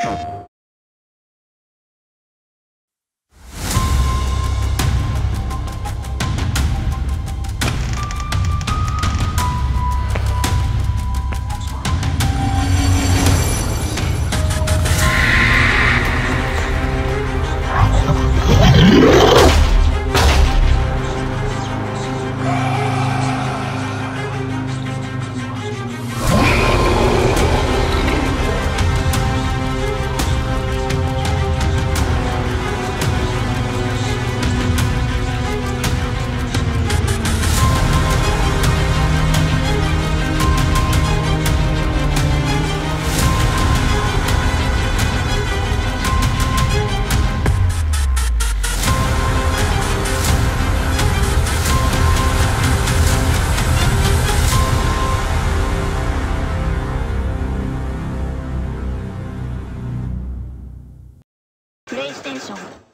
Ah! プレイステーション